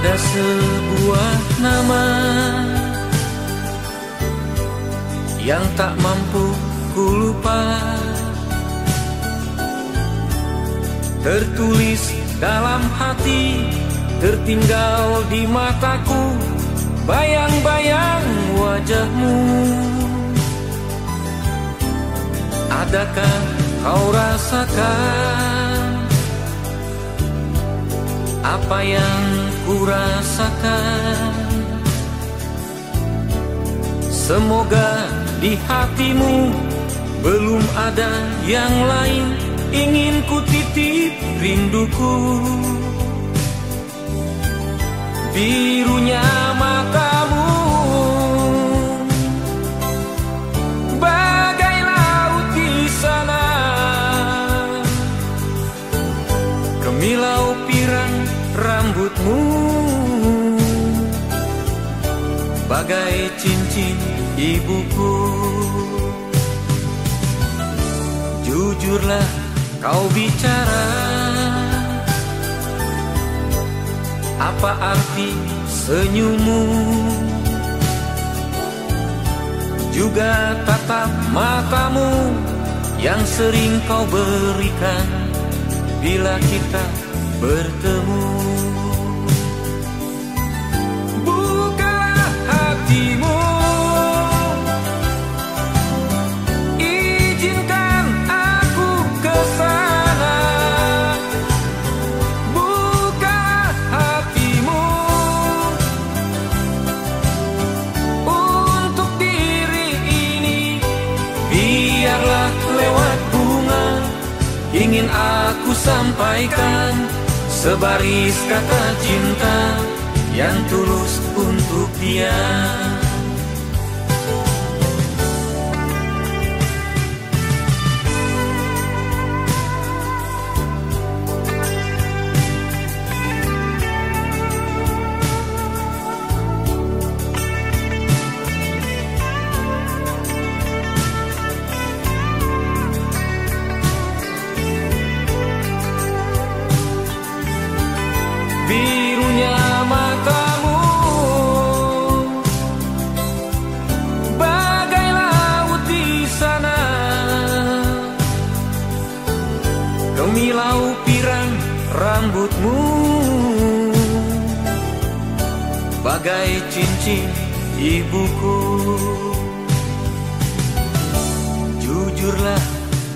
Ada sebuah nama Yang tak mampu ku lupa. Tertulis dalam hati Tertinggal di mataku. Bayang-bayang wajahmu. Adakah kau rasakan Apa yang ku rasakan. Semoga di hatimu Belum ada yang lain Ingin ku titip rinduku. Birunya matamu Bagai cincin ibuku. Jujurlah kau bicara Apa arti senyummu? Juga tatap matamu Yang sering kau berikan Bila kita bertemu Ingin aku sampaikan Sebaris kata cinta Yang tulus untuk dia kemilau pirang rambutmu. Bagai cincin ibuku. Jujurlah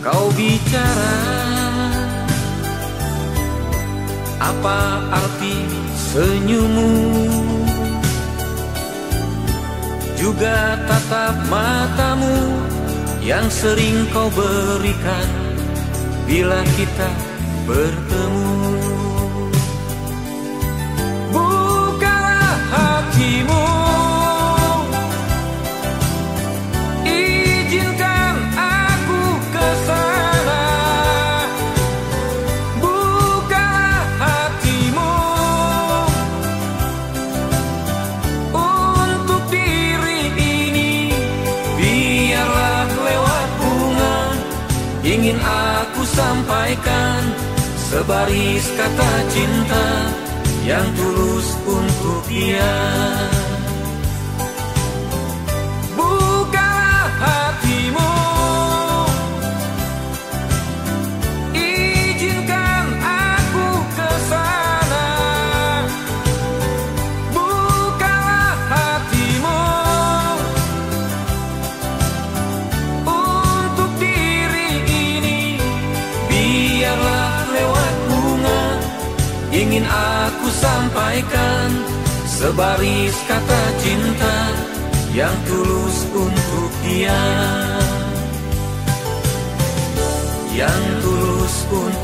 kau bicara. Apa arti senyummu? Juga tatap matamu Yang sering kau berikan Bila kita bertemu. Bukalah hatimu. Izinkan aku ke sana. Bukalah hatimu. Untuk diri ini Ingin aku sampaikan Sebaris kata cinta Yang tulus untuk dia Ingin aku sampaikan Sebaris kata cinta Yang tulus untuk dia. Yang tulus untuk